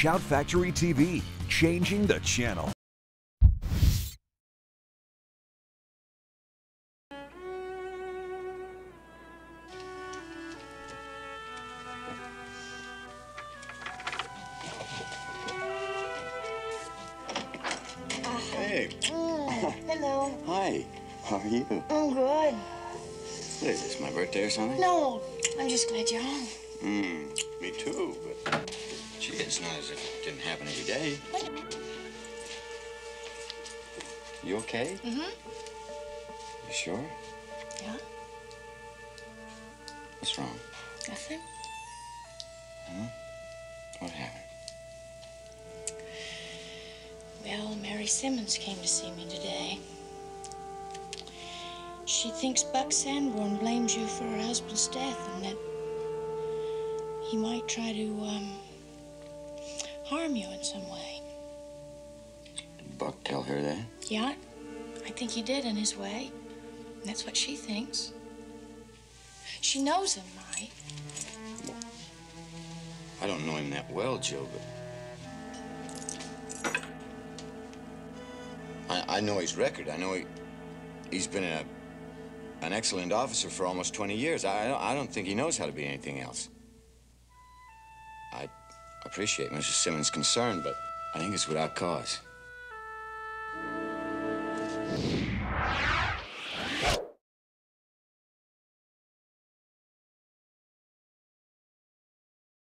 Shout Factory TV, changing the channel. Hey. Hello. Hi. How are you? I'm good. What is this, my birthday or something? No, I'm just glad you're home. Hmm. Me too, but gee, it's not as if it didn't happen every day. You okay? Mm-hmm. You sure? Yeah? What's wrong? Nothing? Huh? What happened? Well, Mary Simmons came to see me today. She thinks Buck Sanborn blames you for her husband's death and that he might try to, um, harm you in some way. Did Buck tell her that? Yeah, I think he did in his way. That's what she thinks. She knows him, Mike. I don't know him that well, Joe, but I, I know his record. I know he, he's been a, an excellent officer for almost 20 years. I, I don't- I don't think he knows how to be anything else. I appreciate Mrs. Simmons' concern, but I think it's without cause.